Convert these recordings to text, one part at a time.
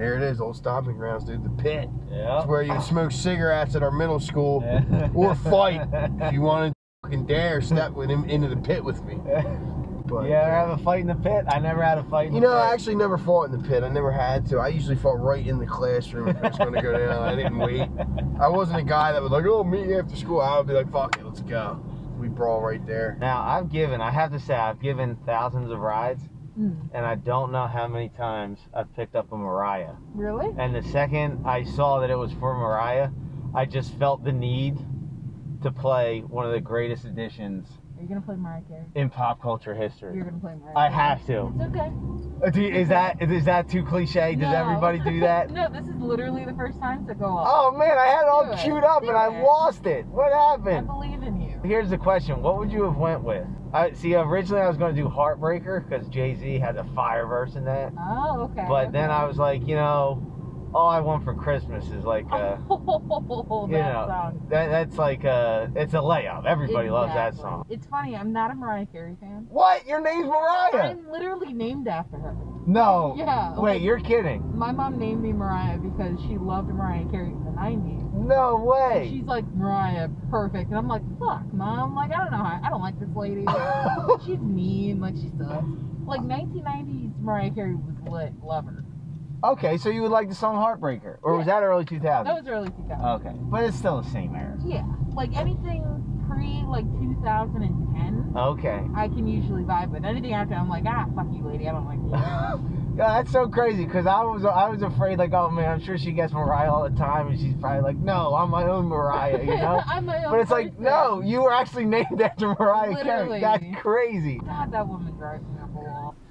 There it is, old stomping grounds, dude. The pit. Yeah. It's where you smoke cigarettes at our middle school Yeah. or fight if you wanted to fucking dare step with him into the pit with me. But you ever have a fight in the pit? I never had a fight in You know, I actually never fought in the pit. I never had to. I usually fought right in the classroom if it was going to go down. I didn't wait. I wasn't a guy that was like, "Oh, meet you after school." I would be like, "Fuck it, let's go." We brawl right there. Now, I've given, I have to say, I've given thousands of rides, Mm. and I don't know how many times I've picked up a Mariah. Really? And the second I saw that it was for Mariah, I just felt the need to play one of the greatest editions Are you gonna play Mariah Carey? in pop culture history. You're gonna play Mariah. I have to. It's okay. Uh, do Is that is that too cliche? Does No. everybody do that? no, this is literally the first time to go off. Oh man, I had it all Do it. queued up and I lost it. What happened? I believe in you. Here's the question: What would you have went with? I see. Originally, I was going to do Heartbreaker because Jay Z has a fire verse in that. Oh, okay. But then. I was like, you know, all I want for Christmas is like, uh, Oh, you that know, song. that that's like, uh, it's a layup. Everybody loves that song. It's funny. I'm not a Mariah Carey fan. What? Your name's Mariah? I'm literally named after her. No. Yeah. Wait, like, you're kidding? My mom named me Mariah because she loved Mariah Carey in the 90s. No way. She's like Mariah, perfect, and I'm like, fuck, mom. Like I don't know how. I don't like this lady. She's mean. Like she sucks. Like 1990s Mariah Carey was lit. Love her. Okay, so you would like the song Heartbreaker, or was that early 2000? That was early 2000. Okay, but it's still the same era. Yeah. Like anything pre like 2010, Okay. I can usually vibe with. Anything after, I'm like, ah, fuck you, lady. I don't like you. Yeah, that's so crazy because I was I was afraid like oh man I'm sure she gets Mariah all the time and she's probably like no I'm my own Mariah you know I'm my own but it's like no you were actually named after Mariah Carey that's crazy God, that woman drives me up a wall.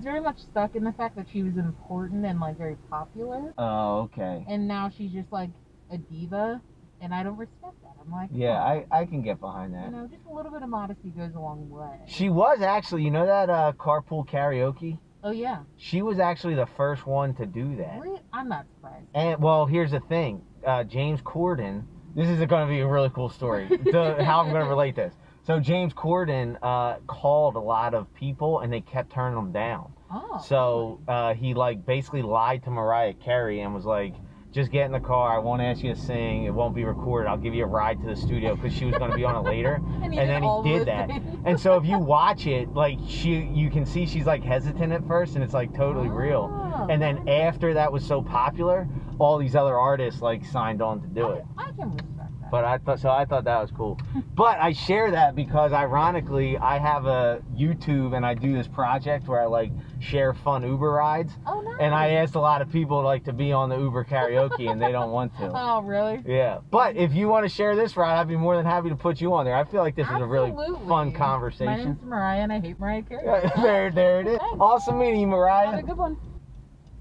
She's very much stuck in the fact that she was important and like very popular, oh okay and now she's just like a diva, and I don't respect that. I'm like, yeah oh, I I can get behind that. you know, just a little bit of modesty goes a long way. she was actually you know that uh, carpool karaoke oh yeah, she was actually the first one to do that Really? I'm not surprised. And well, here's the thing, uh, James Corden. This is going to be a really cool story. to how I'm going to relate this. So James Corden uh, called a lot of people, and they kept turning them down. Oh. So uh, he like basically lied to Mariah Carey and was like, "Just get in the car. I won't ask you to sing. It won't be recorded. I'll give you a ride to the studio because she was going to be on it later." and, and then he did that. And so if you watch it, like she, you can see she's like hesitant at first, and it's like totally real. Oh, And then after that was so popular, all these other artists like signed on to do it. I, I can. But I thought so. I thought that was cool. But I share that because ironically, I have a YouTube and I do this project where I like share fun Uber rides. oh no. And I asked a lot of people like to be on the Uber karaoke, and they don't want to. Oh really? Yeah, but if you want to share this ride, I'd be more than happy to put you on there. I feel like this is a really Absolutely. fun My conversation. name's Mariah, and I hate Mariah Carey. there, there it is. Thanks. Awesome meeting you, Have Mariah. a good one.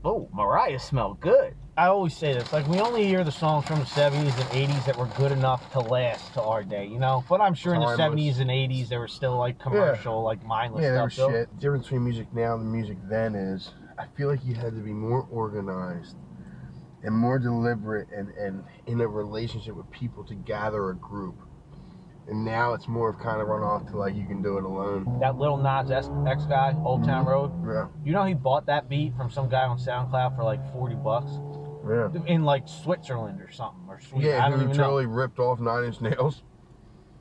Oh, Mariah smelled good. I always say this, like we only hear the songs from the 70s and 80s that were good enough to last to our day, you know? But I'm sure in the Timeless. 70s and 80s there were still like commercial, like mindless Yeah, stuff. though. shit. The difference between music now and the music then is I feel like you had to be more organized and more deliberate and, and in a relationship with people to gather a group. And now it's more of kind of run off to like you can do it alone. That little Nas X, X guy, Old Town mm-hmm. Road. Yeah. You know he bought that beat from some guy on SoundCloud for like 40 bucks Yeah. in like Switzerland or something or Sweden. I Yeah, don't who even totally ripped off Nine Inch Nails.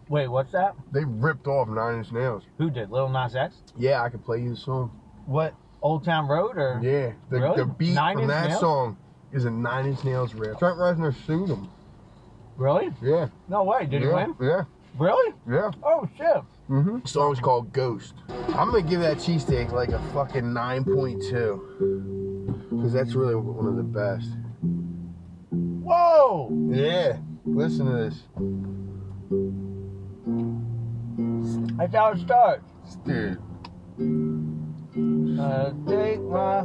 Wait, what's that? They ripped off Nine Inch Nails. Who did? Little Nas X? Yeah, I can play you the song. What? Old Town Road or? Yeah, the, Really? the beat Nine from that Nails? song is a Nine Inch Nails riff. Trent Reznor sued him. Really? Yeah. No way. Did yeah, he win? Yeah. Really? Yeah. Oh shit. Mm-hmm. The song's called Ghost. I'm gonna give that cheesesteak like a fucking 9.2. Because that's really one of the best. Whoa! Yeah. Listen to this. That's how it starts. Dude. Uh, take my.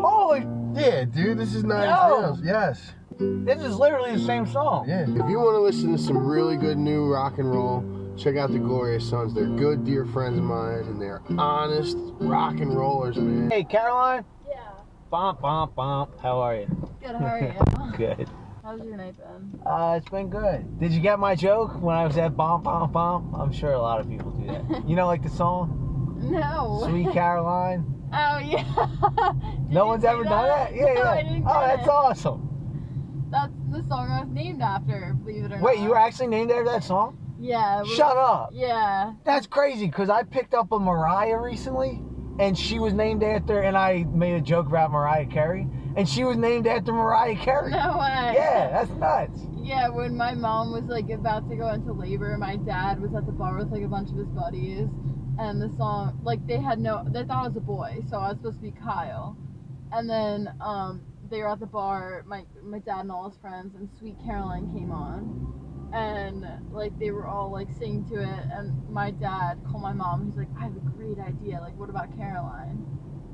Holy! Yeah, dude, this is Nine Inch Yo! Nails. Yes. This is literally the same song. Yeah. If you want to listen to some really good new rock and roll, check out the Glorious Sons. They're good, dear friends of mine, and they're honest rock and rollers, man. Hey, Caroline. Yeah. Bump, bump, bump. How are you? Good. How are you? Good. How's your night been? Uh, it's been good. Did you get my joke when I was at Bomb Bomb Bomb? I'm sure a lot of people do that. You know, like the song No. Sweet Caroline. Oh yeah. No one's ever done that? Yeah, No, yeah. I didn't oh, that's it. awesome. That's the song I was named after. Believe it or not. Wait, you were actually named after that song? Yeah. was- Shut up. Yeah. That's crazy because I picked up a Mariah recently and she was named after, and I made a joke about Mariah Carey, and she was named after Mariah Carey. No way. Yeah, that's nuts. Yeah, when my mom was like about to go into labor, my dad was at the bar with like a bunch of his buddies, and the song like they had no, they thought I was a boy, so I was supposed to be Kyle, and then um they were at the bar, my my dad and all his friends, and Sweet Caroline came on, and like they were all like singing to it, and my dad called my mom, he's like, I have a great idea, like what about Caroline?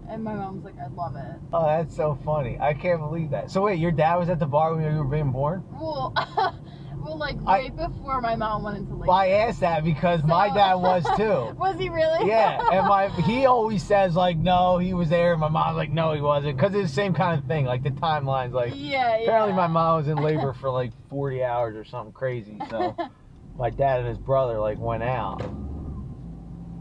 And my mom's like, I love it. Oh, that's so funny. I can't believe that. So wait, your dad was at the bar when you were being born? Well, well, like I- right before my mom went into labor. Well, I asked that because my dad was too. Was he really? Yeah, and my he always says like no, he was there. And My mom's like no, he wasn't, because it's the same kind of thing. Like the timeline's like yeah, yeah. apparently my mom was in labor for like 40 hours or something crazy. So my dad and his brother like went out,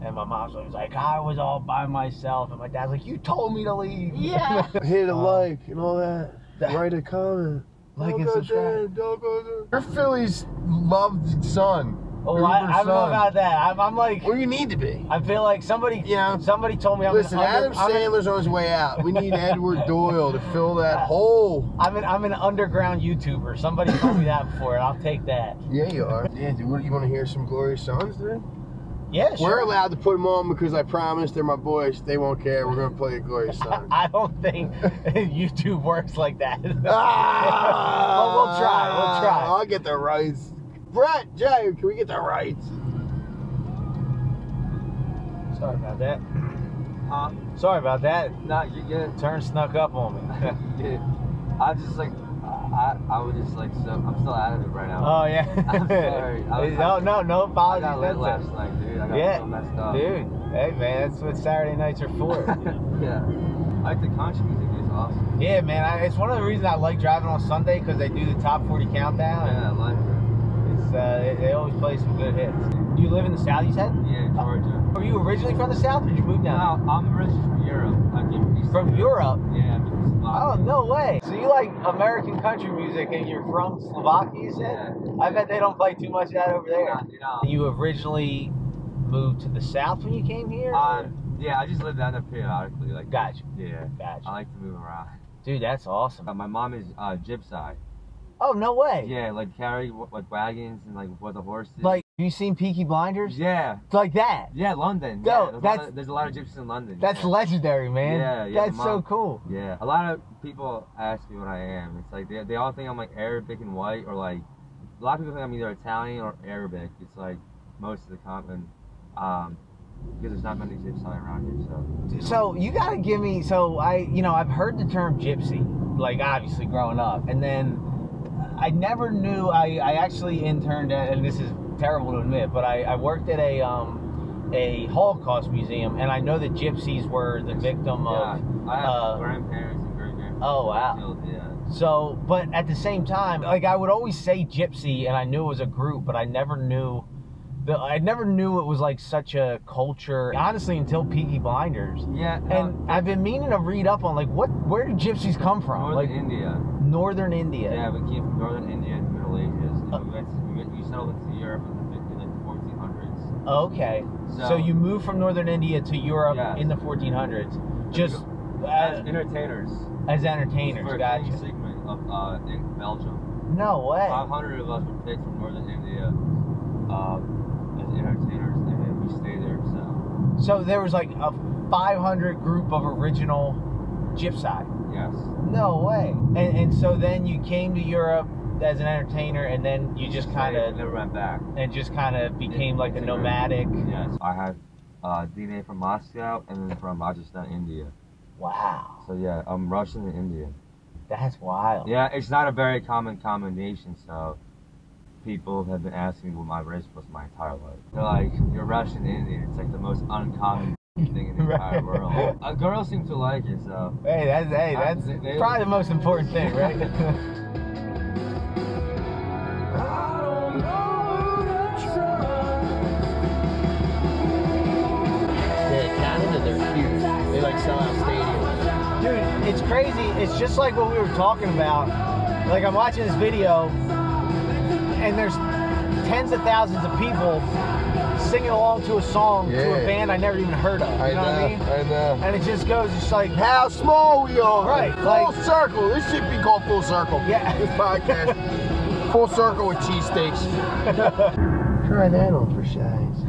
and my mom's always like I was all by myself, and my dad's like you told me to leave. Yeah. Hit a Uh, like and all that. that- Write a comment. Like Don't and go subscribe. there, don't go there. You're Philly's loved son. Oh, I, I, don't know about that. I'm, I'm like Where you need to be. I feel like somebody Yeah. somebody told me I'm Listen, under, Adam Sandler's on his way out. We need Edward Doyle to fill that hole. I'm an I'm an underground YouTuber. Somebody told me that before, and I'll take that. Yeah, you are. Yeah, dude. What, you want to hear some Glorious Sons, dude? Yeah. We're allowed to put them on because I promise they're my boys. They won't care. We're gonna play a Glorious song. I don't think YouTube works like that. ah, But we'll try, we'll try. I'll get the rights. Brett, Jay, can we get the rights? Sorry about that. Huh? Sorry about that. Nah, you good. Turn snuck up on me. Yeah. I just like, I, I was just like, so, I'm still out of it right now. oh yeah. I'm sorry. I was- no, no, no I got lit last night, dude. I got Yeah, so messed up. Dude, hey man, that's what Saturday nights are for. yeah. I like the country music. It's awesome. yeah, man, I, it's one of the reasons I like driving on Sunday because they do the top 40 countdown. Yeah, I like it. Uh, they, they always play some good hits. You live in the South, you said? Yeah, Georgia. Were you originally from the South, or did you move down? No, I'm originally from Europe. I came from Europe? Yeah, I'm from Oh no way! So you like American country music, and you're from Slovakia, you said? Yeah. I bet they don't play too much of that over there. You originally moved to the South when you came here? Um, yeah, I just lived down there periodically. Like, Gotcha, yeah. gotcha. I like to move around. Dude, that's awesome. Uh, my mom is uh, gypsy. Oh no way! Yeah, like carry like wagons and like with the horses. Like, have you seen Peaky Blinders? yeah, It's like that. yeah, London. No, yeah, there's, a lot that's- of, there's a lot of gypsies in London. That's yeah. legendary, man. Yeah, yeah, That's so cool. Yeah, a lot of people ask me what I am. It's like they, they all think I'm like Arabic and white, or like a lot of people think I'm either Italian or Arabic. It's like most of the common, um, because there's not many gypsies around here. So So you gotta give me. So I, you know, I've heard the term gypsy, like obviously growing up, and then I never knew. I, I actually interned at, and this is terrible to admit, but I, I worked at a um a Holocaust museum, and I know that gypsies were the victim yeah, of. I have uh, grandparents and great grandparents. Oh, wow. Yeah. So, but at the same time, like I would always say gypsy, and I knew it was a group, but I never knew. The, I never knew it was like such a culture, honestly, until Peaky Blinders. Yeah, no, And I've been meaning to read up on like what where do gypsies come from? Northern like India. northern India. Yeah, we came from northern India and Middle Ages, and Uh, we went. To, we, we settled into Europe in the, in the 1400s. Okay. So, So, you moved from northern India to Europe Yes. in the 1400s, just as entertainers. as entertainers. For Gotcha. tiny segment of uh, in Belgium. No way. 500 of us were picked from northern India um, as entertainers, and then we stayed there. So there was like a 500 group of original gypsy. yes, No way. And and so then you came to Europe as an entertainer, and then you just kind of never went back. and just kind of became like a nomadic. Yes, I had uh, DNA from Moscow and then from Rajasthan, India. Wow, So yeah, I'm Russian and Indian. that's wild. Yeah, it's not a very common combination, so people have been asking me what my race was my entire life. They're like, you're Russian Indian. It's like the most uncommon thing in the entire world. Uh, girls seem to like it, so. Hey, that's hey, I- that's they- probably the most important thing, right? Yeah, Canada, they're huge. They like sellout stadiums. Dude, it's crazy. It's just like what we were talking about. Like I'm watching this video, and there's tens of thousands of people singing along to a song to a band I never even heard of. You I know, know, what I mean? I know. And it just goes just like, How small we are. Right, Full like- circle. This should be called Full Circle. Yeah. This podcast. full Circle with cheesesteaks. Try that on for size.